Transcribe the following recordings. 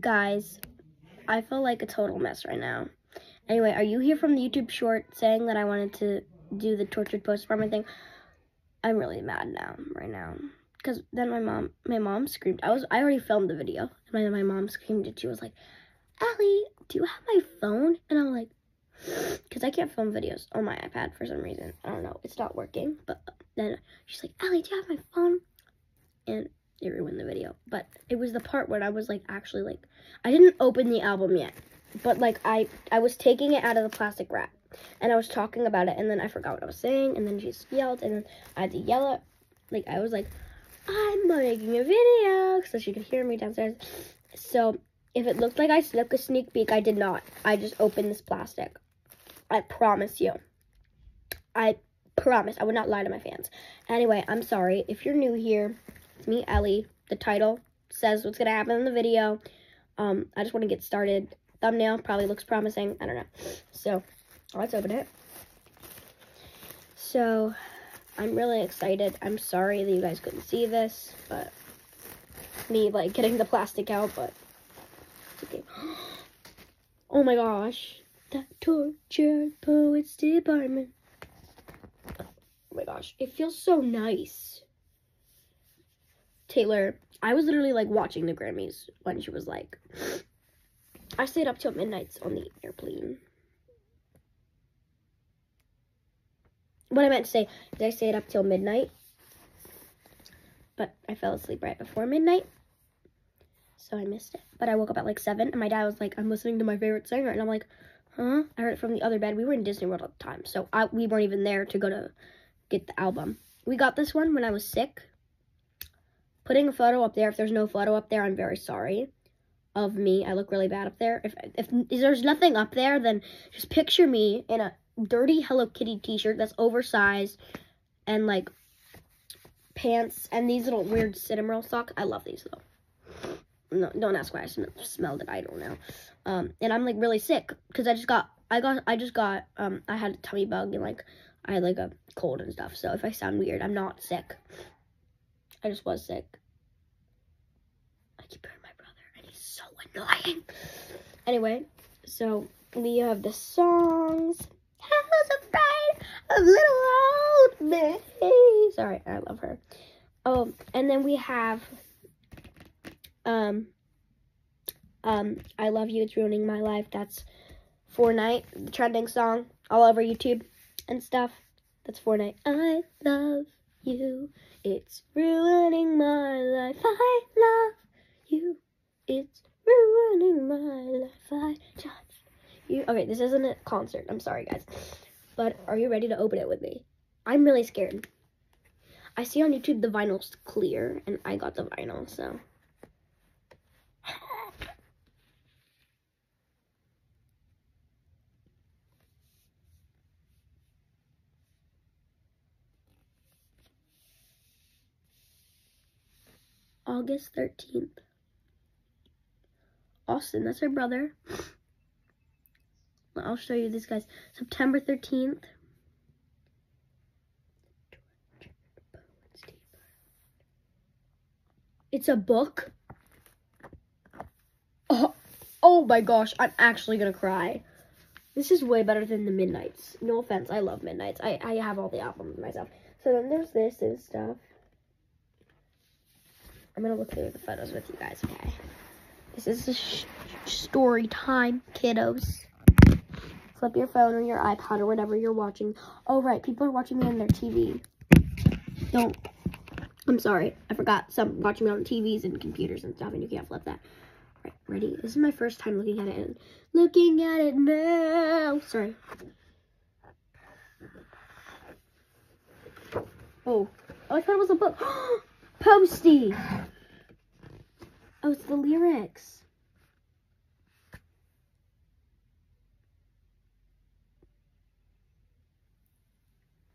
Guys, I feel like a total mess right now. Anyway, are you here from the YouTube short saying that I wanted to do the tortured poets thing? I'm really mad now, right now. Because then my mom, my mom screamed. I was, I already filmed the video. And my, my mom screamed and she was like, Allie, do you have my phone? And I'm like, because I can't film videos on my iPad for some reason. I don't know. It's not working. But then she's like, Allie, do you have my phone? And it ruined the video. But it was the part where I was like, actually like, I didn't open the album yet. But like, I, I was taking it out of the plastic wrap. And I was talking about it. And then I forgot what I was saying. And then she yelled. And then I had to yell it. Like, I was like, I'm making a video. So she could hear me downstairs. So if it looked like I snuck a sneak peek, I did not. I just opened this plastic. I promise you. I promise. I would not lie to my fans. Anyway, I'm sorry. If you're new here, it's me, Ellie. The title says what's going to happen in the video. Um, I just want to get started. Thumbnail probably looks promising. I don't know. So, let's open it. So, I'm really excited. I'm sorry that you guys couldn't see this, but me, like, getting the plastic out, but okay. Oh my gosh that tortured poets department. Oh my gosh, it feels so nice. Taylor, I was literally like watching the Grammys when she was like, I stayed up till midnight on the airplane. What I meant to say is I stayed up till midnight, but I fell asleep right before midnight, so I missed it. But I woke up at like 7, and my dad was like, I'm listening to my favorite singer, and I'm like, Huh? I heard it from the other bed. We were in Disney World at the time, so I, we weren't even there to go to get the album. We got this one when I was sick. Putting a photo up there, if there's no photo up there, I'm very sorry of me. I look really bad up there. If, if, if there's nothing up there, then just picture me in a dirty Hello Kitty t-shirt that's oversized and like pants and these little weird Cinnamoroll socks. I love these though. No, don't ask why I smelled it. I don't know. Um, and I'm like really sick because I just got, I got, I just got, um, I had a tummy bug and like I had like a cold and stuff. So if I sound weird, I'm not sick. I just was sick. I keep hearing my brother and he's so annoying. Anyway, so we have the songs. Who's afraid of little old me? Sorry, I love her. Oh, and then we have um um, I love you, it's ruining my life. That's Fortnight, the trending song all over YouTube and stuff. That's Fortnight. I love you, it's ruining my life. I love you, it's ruining my life. I just you. Okay, this isn't a concert. I'm sorry, guys. But are you ready to open it with me? I'm really scared. I see on YouTube the vinyl's clear, and I got the vinyl, so. August 13th. Austin, that's her brother. I'll show you this, guys. September 13th. It's a book. Oh, oh my gosh, I'm actually gonna cry. This is way better than the Midnights. No offense, I love Midnights. I, I have all the albums myself. So then there's this and stuff. I'm gonna look through the photos with you guys, okay? This is a story time, kiddos. Flip your phone or your iPod or whatever you're watching. Oh, right, people are watching me on their TV. Don't. I'm sorry, I forgot. Some watching me on TVs and computers and stuff, and you can't flip that. Right, ready? This is my first time looking at it. And looking at it now. Sorry. Oh, oh, I thought it was a book. Posty. Oh, it's the lyrics.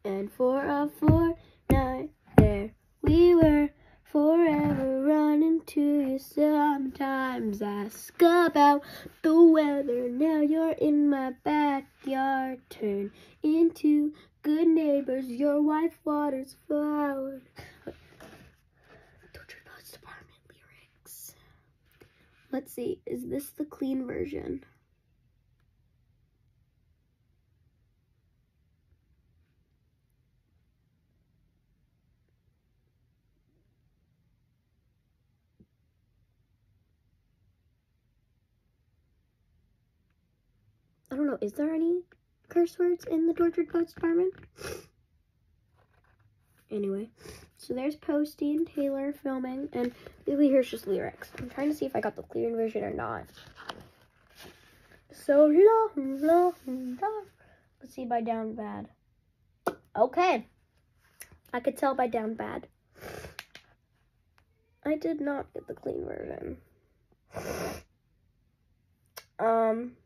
And for a fortnight there we were forever running to you. Sometimes ask about the weather. Now you're in my backyard. Turn into good neighbors. Your wife waters flowers. Let's see. Is this the clean version? I don't know. Is there any curse words in the Tortured Poets department? Anyway, so there's posting, Taylor filming, and really here's just lyrics. I'm trying to see if I got the clean version or not. So long, Let's see by down bad. Okay. I could tell by down bad. I did not get the clean version. Um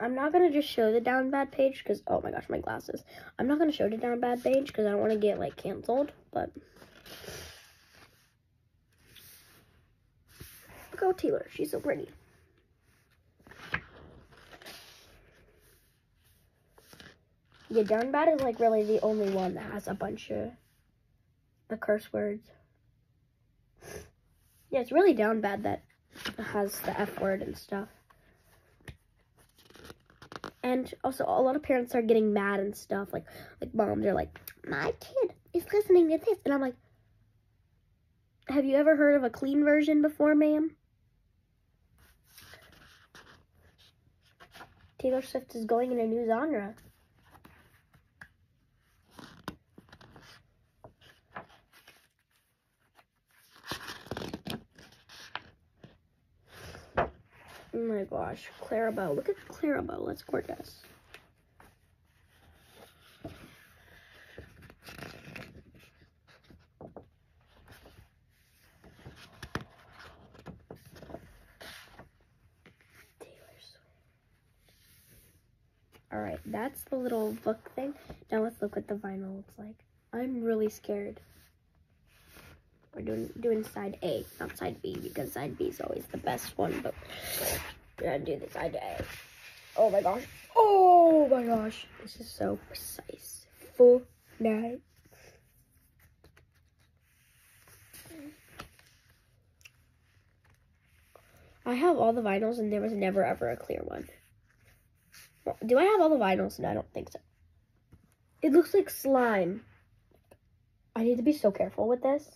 I'm not gonna just show the down bad page because oh my gosh, my glasses. I'm not gonna show the down bad page because I don't want to get like canceled. But how Taylor, she's so pretty. Yeah, down bad is like really the only one that has a bunch of the curse words. Yeah, it's really down bad that has the F word and stuff. And also, a lot of parents are getting mad and stuff. Like, like moms are like, my kid is listening to this. And I'm like, have you ever heard of a clean version before, ma'am? Taylor Swift is going in a new genre. Oh my gosh, Clarabelle. Look at Clarabelle. That's gorgeous. All right, that's the little book thing. Now let's look what the vinyl looks like. I'm really scared. We're doing doing side A, not side B, because side B is always the best one, but we're gonna do the side A. Oh my gosh. Oh my gosh. This is so precise. Full night. I have all the vinyls and there was never ever a clear one. Do I have all the vinyls? No, I don't think so. It looks like slime. I need to be so careful with this.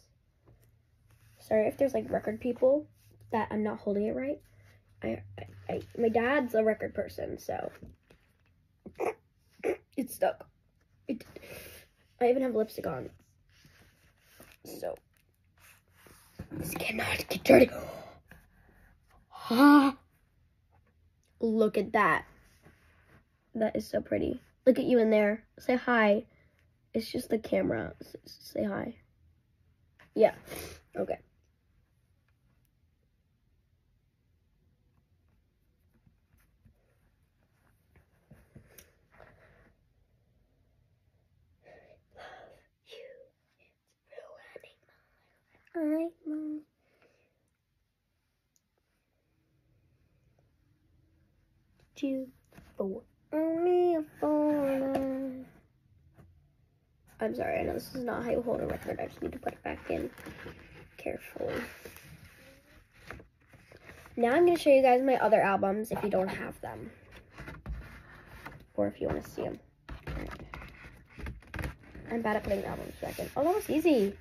Sorry if there's like record people that I'm not holding it right. I, I, I my dad's a record person, so it's stuck. It, I even have lipstick on. So this cannot get dirty. Ah, look at that. That is so pretty. Look at you in there. Say hi. It's just the camera. Say hi. Yeah. Okay. I move. Two, four. Only a. I'm sorry, I know this is not how you hold a record. I just need to put it back in carefully. Now I'm going to show you guys my other albums if you don't have them. Or if you want to see them. I'm bad at putting albums back in. Oh, that was easy.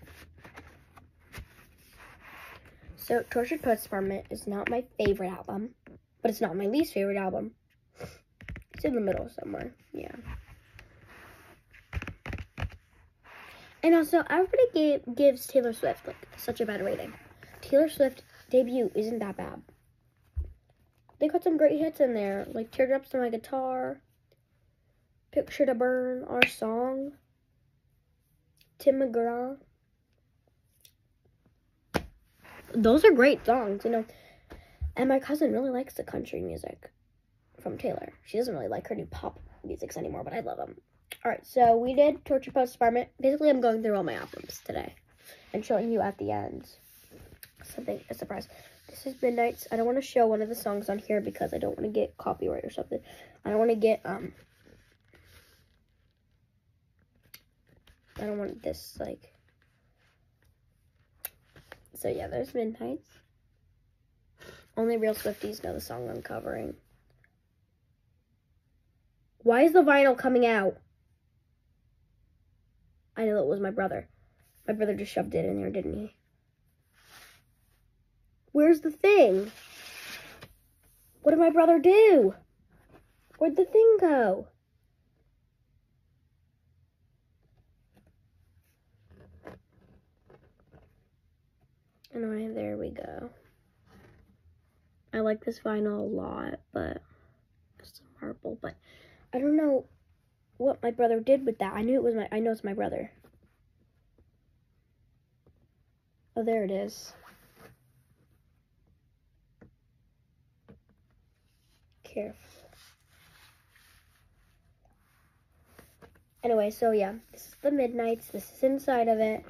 So, Tortured Poets Department is not my favorite album, but it's not my least favorite album. It's in the middle somewhere, yeah. And also, everybody gave, gives Taylor Swift like such a bad rating. Taylor Swift debut isn't that bad. They got some great hits in there, like Teardrops to My Guitar, Picture to Burn, Our Song, Tim McGraw those are great songs, you know. And my cousin really likes the country music from Taylor. She doesn't really like her new pop musics anymore, but I love them. All right, so we did Torture Poets Department. Basically, I'm going through all my albums today and showing you at the end something, a surprise. This is Midnights. I don't want to show one of the songs on here because I don't want to get copyright or something. I don't want to get, um, I don't want this, like, so yeah, there's Midnights. Only real Swifties know the song I'm covering. Why is the vinyl coming out? I know it was my brother. My brother just shoved it in there, didn't he? Where's the thing? What did my brother do? Where'd the thing go? Anyway, there we go. I like this vinyl a lot, but it's a marble, but I don't know what my brother did with that. I knew it was my I know it's my brother. Oh, there it is. Careful. Anyway, so yeah, this is the Midnights. This is inside of it.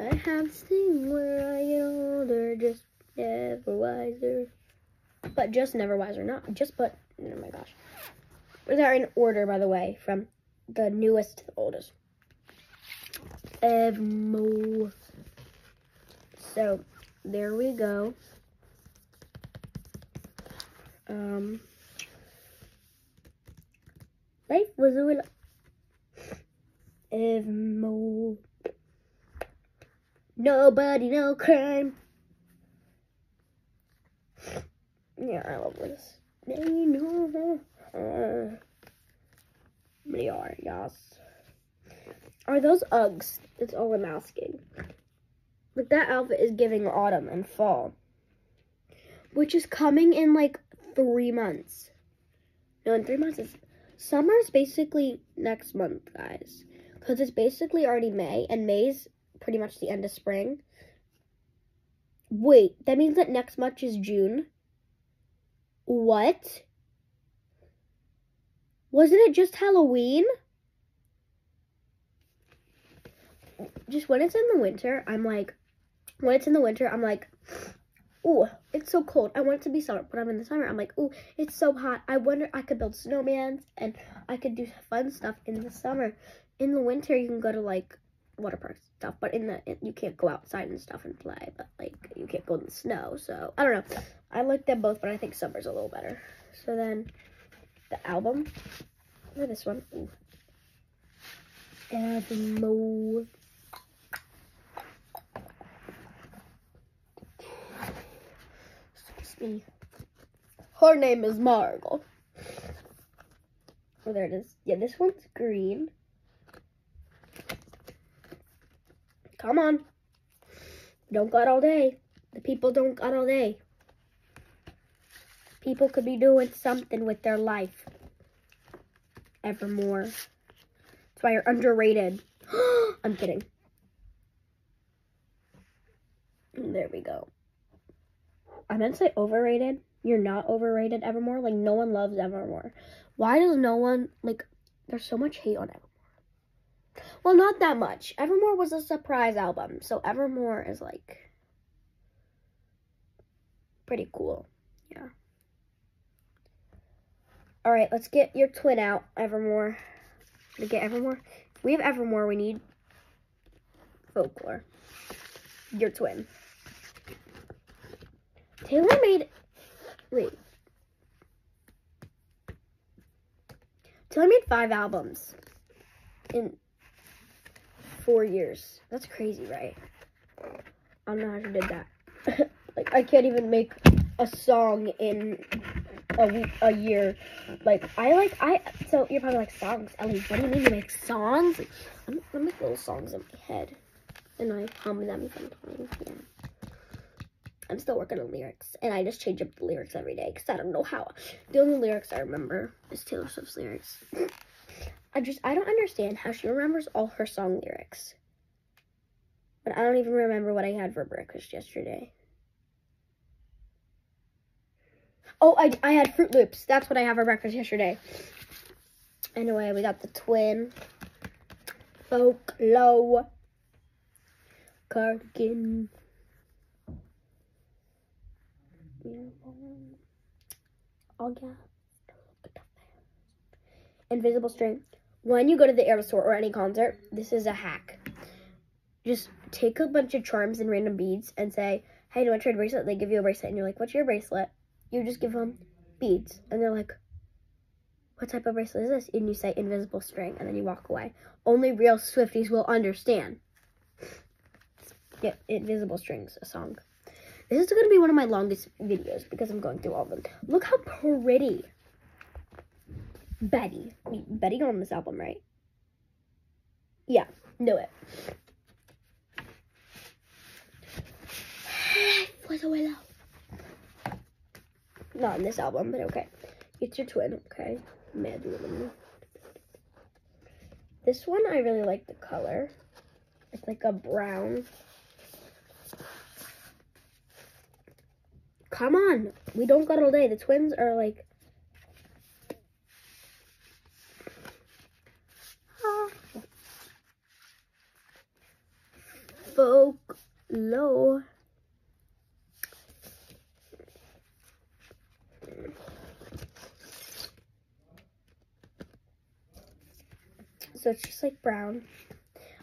I have seen where I get older, just never wiser. But just never wiser, not just but. Oh my gosh. They're in order, by the way, from the newest to the oldest. Evmo. So there we go. Um, life was a little Evmo. Nobody, no crime. Yeah, I love this. They know. Uh, they are, yes. Are those Uggs? That's all I'm asking. Like, that outfit is giving autumn and fall. Which is coming in, like, three months. No, in three months. Summer is basically next month, guys. Because it's basically already May, and May's pretty much the end of spring. Wait, that means that next month is June. What? Wasn't it just Halloween? Just when it's in the winter, I'm like, when it's in the winter, I'm like, ooh, it's so cold. I want it to be summer. But I'm in the summer, I'm like, ooh, it's so hot. I wonder I could build snowmans and I could do fun stuff in the summer. In the winter, you can go to like water parks stuff, but in the you can't go outside and stuff and play. But like you can't go in the snow. So I don't know. I like them both, but I think summer's a little better. So then the album. At this one. Ooh. Evmo. Excuse me. Her name is Margot. Oh, there it is. Yeah, this one's green. Come on. Don't got all day. The people don't got all day. People could be doing something with their life. Evermore. That's why you're underrated. I'm kidding. There we go. I meant to say overrated. You're not overrated, Evermore. Like, no one loves Evermore. Why does no one, like, there's so much hate on Evermore. Well, not that much. Evermore was a surprise album, so Evermore is, like, pretty cool. Yeah. All right, let's get your twin out, Evermore. We get Evermore. We have Evermore, we need folklore. Your twin. Taylor made. Wait. Taylor made five albums in four years. That's crazy, right? I don't know how she did that. like, I can't even make a song in a week, a year. Like I like I. So you're probably like songs. Ellie, what do you mean you make songs? I'm, I make little songs in my head, and I hum them sometimes. Yeah. I'm still working on lyrics, and I just change up the lyrics every day because I don't know how. The only lyrics I remember is Taylor Swift's lyrics. I just I don't understand how she remembers all her song lyrics. But I don't even remember what I had for breakfast yesterday. Oh, I, I had Fruit Loops. That's what I had for breakfast yesterday. Anyway, we got the twin. Folk low. Cardigan. Yeah. Invisible string. When you go to the Eras Tour or any concert, this is a hack. Just take a bunch of charms and random beads and say, hey, do I trade a bracelet? They give you a bracelet, and you're like, what's your bracelet? You just give them beads, and they're like, what type of bracelet is this? And you say invisible string, and then you walk away. Only real Swifties will understand. Yeah, invisible strings, a song. This is going to be one of my longest videos because I'm going through all of them. Look how pretty. Betty. Betty on this album, right? Yeah, knew it. Was a willow. Not in this album, but okay. It's your twin, okay? Mad woman. This one, I really like the color. It's like a brown. Come on. We don't got all day. The twins are like folk low. So it's just like brown.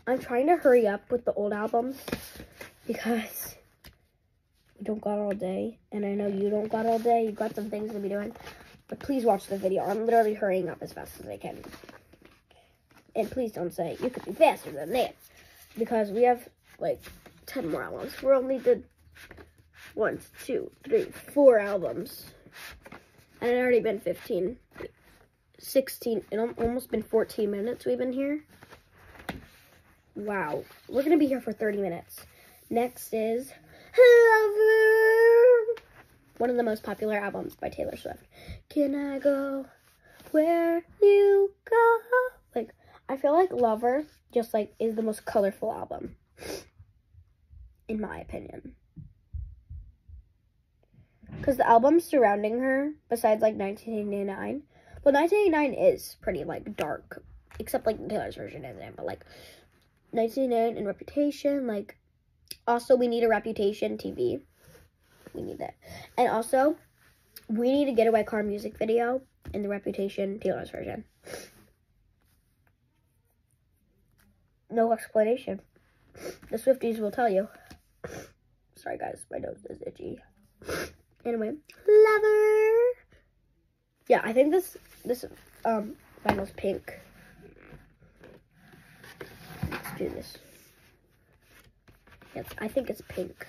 I'm trying to hurry up with the old albums because we don't got all day. And I know you don't got all day. You've got some things to be doing. But please watch the video. I'm literally hurrying up as fast as I can. And please don't say, you could be faster than that. Because we have like 10 more albums. We're only did one, two, three, four albums. And it already been 15, 16, it almost been 14 minutes we've been here. Wow. We're going to be here for 30 minutes. Next is Lover. One of the most popular albums by Taylor Swift. Can I go where you go? Like, I feel like Lover just like is the most colorful album in my opinion. Because the albums surrounding her, besides like 1989, well, 1989 is pretty like dark, except like Taylor's version isn't, but like 1989 and Reputation, like also we need a Reputation TV. We need that. And also, we need a Getaway Car music video in the Reputation Taylor's version. No explanation. The Swifties will tell you. Sorry, guys. My nose is itchy. Anyway, lover. Yeah, I think this this um vinyl's pink. Let's do this. Yes, I think it's pink.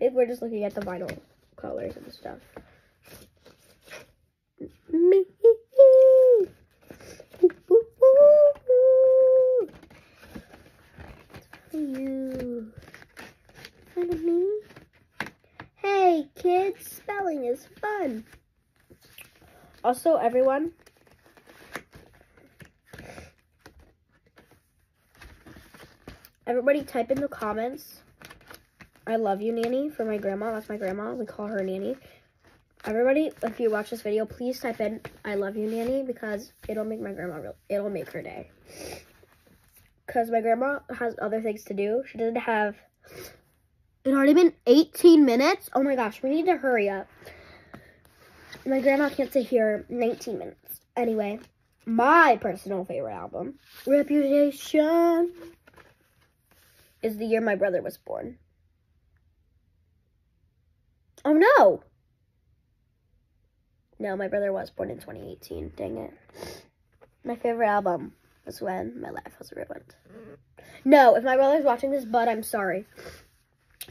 Maybe we're just looking at the vinyl colors and stuff. Me. You. Fun me. Hey, kids, spelling is fun. Also, everyone, everybody type in the comments, I love you, Nanny, for my grandma. That's my grandma. We call her Nanny. Everybody, if you watch this video, please type in, I love you, Nanny, because it'll make my grandma, real, it'll make her day because my grandma has other things to do. She doesn't have, it already been 18 minutes. Oh my gosh, we need to hurry up. My grandma can't sit here 19 minutes. Anyway, my personal favorite album, Reputation, is the year my brother was born. Oh no! No, my brother was born in 2018. Dang it. My favorite album was when my life was ruined. No, if my brother's watching this, but I'm sorry.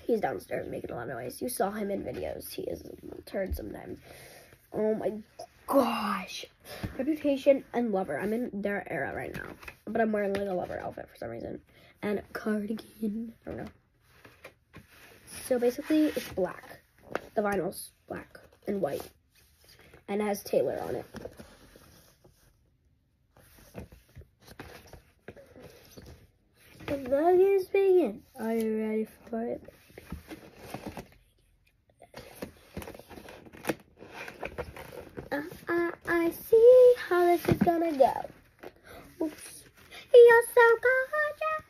He's downstairs making a lot of noise. You saw him in videos. He is a turd sometimes. Oh my gosh. Reputation and Lover. I'm in their era right now. But I'm wearing like a Lover outfit for some reason. And cardigan. I don't know. So basically, it's black. The vinyl's black and white. And it has Taylor on it. Vlog is begin. Are you ready for it? Uh, uh, I see how this is gonna go. Oops. You're so gorgeous.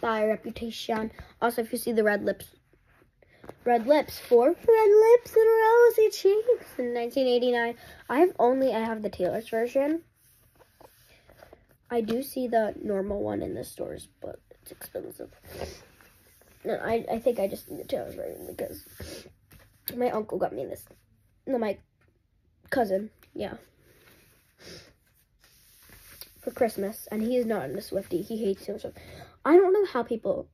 By reputation. Also, if you see the red lips, red lips for red lips and rosy cheeks in 1989. I have only I have the Taylor's version. I do see the normal one in the stores, but it's expensive. No, I, I think I just need the Taylor's version because my uncle got me this. No, my cousin, yeah. For Christmas, and he is not a Swifty. He hates Taylor Swift. I don't know how people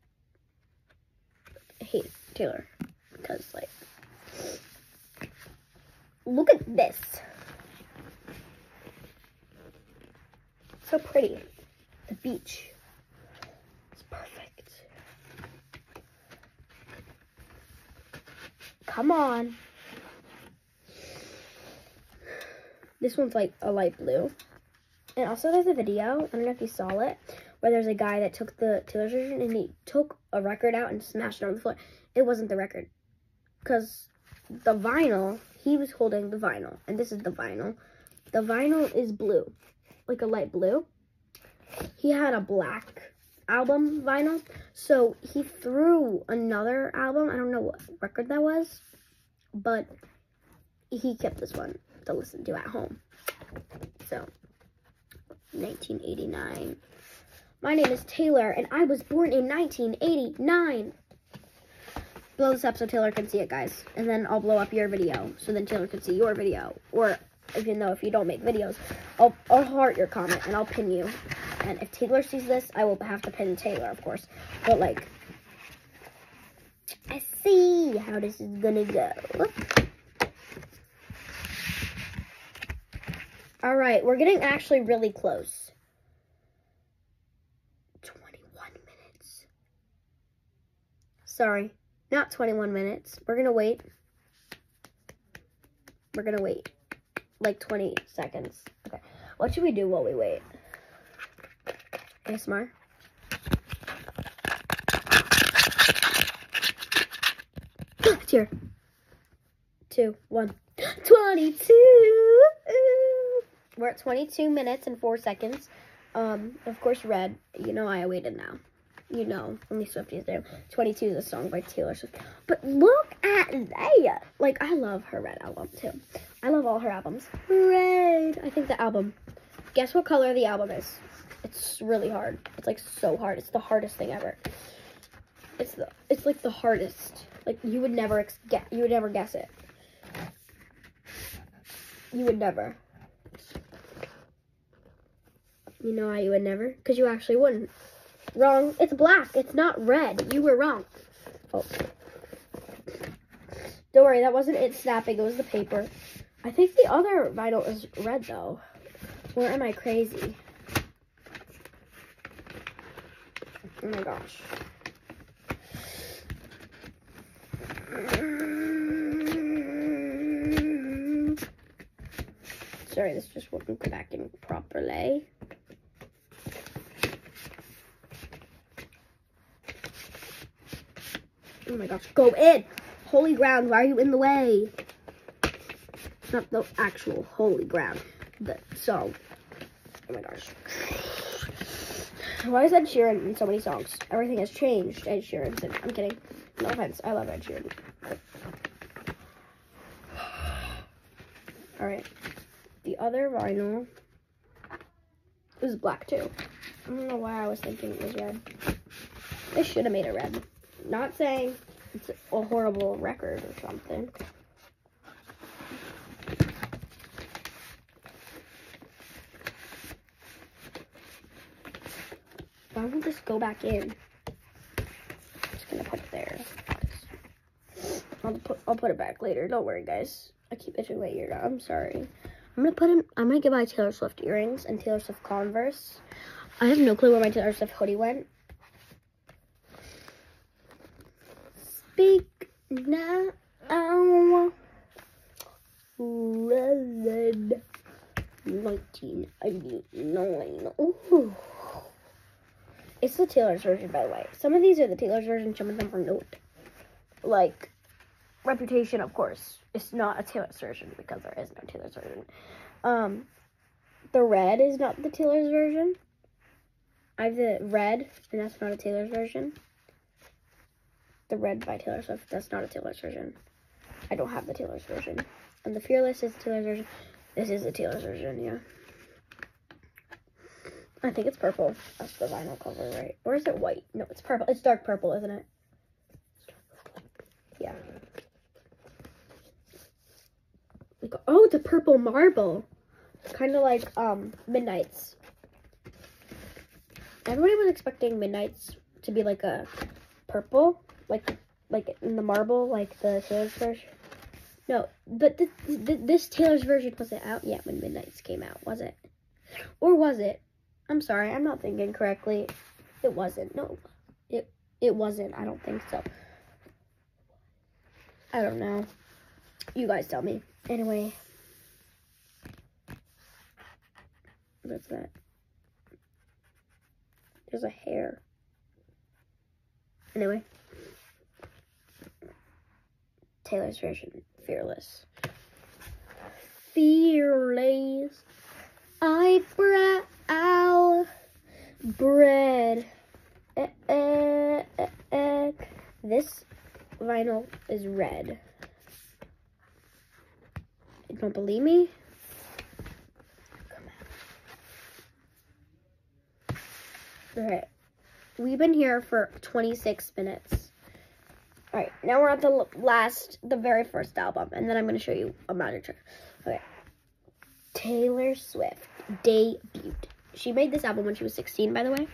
hate Taylor because, like, look at this. So pretty. The beach. It's perfect. Come on. This one's like a light blue. And also there's a video, I don't know if you saw it, where there's a guy that took the Taylor version and he took a record out and smashed it on the floor. It wasn't the record. Because the vinyl, he was holding the vinyl. And this is the vinyl. The vinyl is blue. Like a light blue. He had a black album vinyl. So he threw another album. I don't know what record that was. But he kept this one to listen to at home. So 1989. My name is Taylor, and I was born in 1989. Blow this up so Taylor can see it, guys. And then I'll blow up your video, so then Taylor can see your video. Or, even though if you don't make videos, I'll, I'll heart your comment, and I'll pin you. And if Taylor sees this, I will have to pin Taylor, of course. But, like, I see how this is gonna go. All right, we're getting actually really close. 21 minutes. Sorry, not 21 minutes. We're to wait. We're to wait like 20 seconds. Okay, what should we do while we wait? ASMR. it's here. Two, one. 22! We're at 22 minutes and 4 seconds. Um, of course, Red. You know I waited now. You know, only Swifties do. 22 is a song by Taylor Swift. But look at that. Like, I love her Red album, too. I love all her albums. Red. I think the album. Guess what color the album is? It's really hard. It's, like, so hard. It's the hardest thing ever. It's the, it's like the hardest. Like, you would never get, you would never guess it. You would never. You know why you would never? Because you actually wouldn't. Wrong. It's black. It's not red. You were wrong. Oh. Don't worry, that wasn't it snapping. It was the paper. I think the other vinyl is red, though. Or am I crazy? Oh my gosh. Sorry, this just wasn't cracking properly. Oh my gosh, go in! Holy ground, why are you in the way? Not the actual holy ground. The song. Oh my gosh. Why is Ed Sheeran in so many songs? Everything has changed. Ed Sheeran's in I'm kidding. No offense. I love Ed Sheeran. Alright. The other vinyl is black too. I don't know why I was thinking it was red. They should have made it red. Not saying it's a horrible record or something. Why don't we just go back in? I'm just gonna put it there. I'll put I'll put it back later. Don't worry, guys. I keep itching my ear. I'm sorry. I'm gonna put in. I'm gonna get my Taylor Swift earrings and Taylor Swift Converse. I have no clue where my Taylor Swift hoodie went. Speak now. Red 1989. Ooh. It's the Taylor's version, by the way. Some of these are the Taylor's version, some of them are not. Like, Reputation, of course, is not a Taylor's version because there is no Taylor's version. Um, the Red is not the Taylor's version. I have the Red, and that's not a Taylor's version. The Red by Taylor Swift, that's not a Taylor's version. I don't have the Taylor's version. And the Fearless is Taylor's version. This is the Taylor's version, yeah. I think it's purple. That's the vinyl cover, right? Or is it white? No, it's purple. It's dark purple, isn't it? yeah. Oh, it's a purple marble. Kind of like um Midnight's. Everybody was expecting Midnight's to be like a purple, like like in the marble, like the Taylor's version. No, but th- th- this Taylor's version wasn't out yet when Midnight's came out, was it? Or was it? I'm sorry, I'm not thinking correctly. It wasn't. No, it it wasn't. I don't think so. I don't know. You guys tell me. Anyway. What's that? There's a hair. Anyway. Taylor's version, Fearless. Fearless. Eyebrow. Bread. Eh, eh, eh. This vinyl is red. You don't believe me? Alright. We've been here for 26 minutes. Alright, now we're at the last, the very first album, and then I'm going to show you a magic trick. Okay. Taylor Swift debuted. She made this album when she was 16, by the way.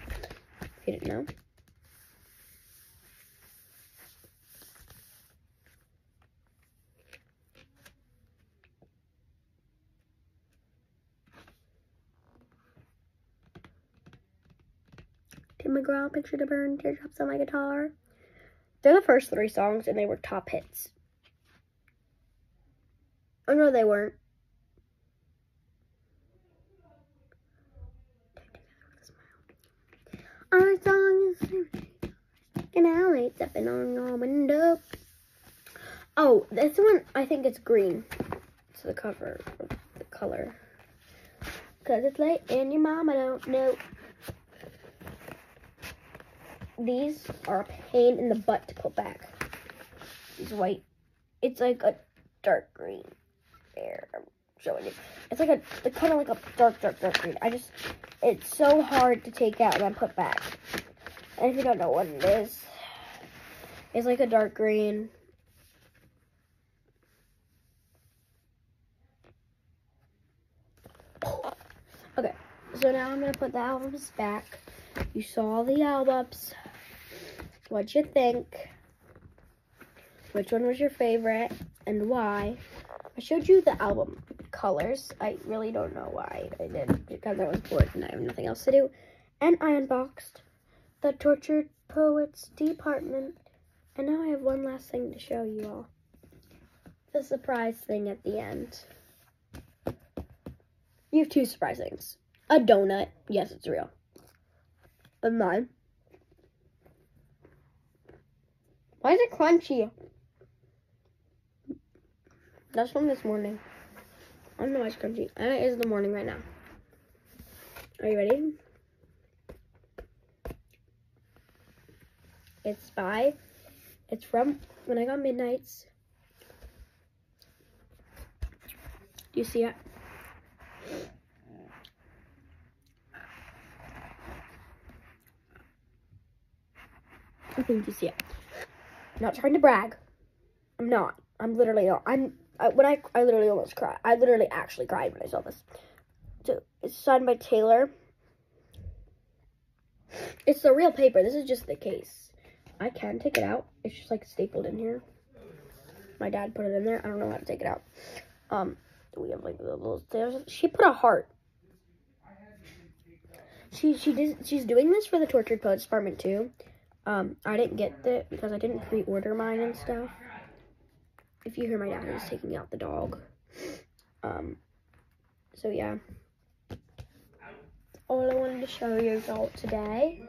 If you didn't know. Tim McGraw, Picture to Burn, Teardrops on My Guitar. They're the first three songs, and they were top hits. Oh no, they weren't. Our song is an alley stepping on your window. Oh, this one I think it's green. It's the cover, the color. Cause it's late and your mama don't know. These are a pain in the butt to put back. These white. It's like a dark green. There, showing you. It's like a, it's kind of like a dark, dark, dark green. I just, it's so hard to take out and then put back. And if you don't know what it is, it's like a dark green. Okay, so now I'm gonna put the albums back. You saw the albums. What'd you think? Which one was your favorite and why? I showed you the album colors. I really don't know why I did because I was bored and I have nothing else to do. And I unboxed the Tortured Poets Department. And now I have one last thing to show you all. The surprise thing at the end. You have two surprise things. A donut. Yes, it's real. But mine. Why is it crunchy? That's from this morning. I don't know why it's crunchy. And it is the morning right now. Are you ready? It's by, it's from when I got Midnights. Do you see it? I think you see it. I'm not trying to brag. I'm not. I'm literally not. I'm I, when I I literally almost cried. I literally actually cried when I saw this. So it's signed by Taylor. It's the real paper. This is just the case. I can take it out. It's just like stapled in here. My dad put it in there. I don't know how to take it out. Um, we have like the little. She put a heart. She she did. She's doing this for the Tortured Poets Department too. Um, I didn't get it because I didn't pre-order mine and stuff. If you hear my dad is taking out the dog. Um, so yeah. All I wanted to show you all today.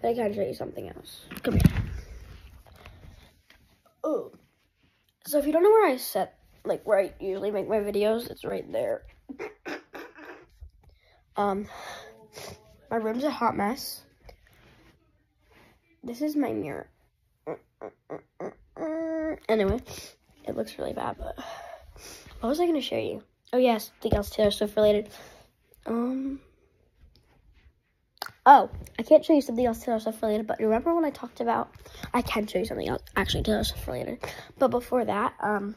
But I can show you something else. Come here. Oh. So if you don't know where I set, like where I usually make my videos, it's right there. Um, my room's a hot mess. This is my mirror. Anyway, it looks really bad, but what was I gonna show you? Oh yes, something else Taylor Swift related. Um. Oh, I can't show you something else Taylor Swift related, but remember when I talked about? I can show you something else actually Taylor Swift related, but before that, um,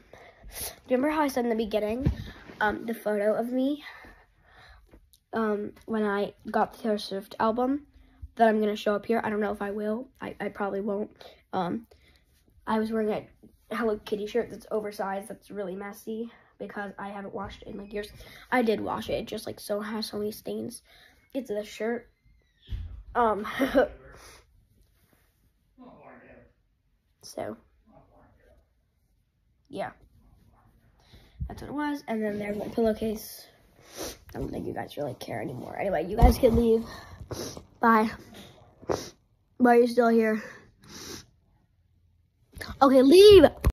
remember how I said in the beginning, um, the photo of me, um, when I got the Taylor Swift album that I'm gonna show up here. I don't know if I will. I, I probably won't. Um, I was wearing a Hello Kitty shirt that's oversized. That's really messy because I haven't washed it in like years. I did wash it. It just like so has so many stains. It's the shirt. Um. so. Yeah. That's what it was. And then there's my pillowcase. I don't think you guys really care anymore. Anyway, you guys can leave. Bye. Why are you still here? Okay, leave.